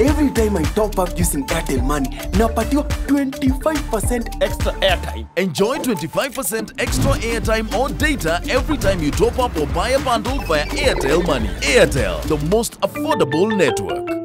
every time I top up using Airtel Money, napatiwa 25% extra airtime. Enjoy 25% extra airtime or data every time you top up or buy a bundle via Airtel Money. Airtel, the most affordable network.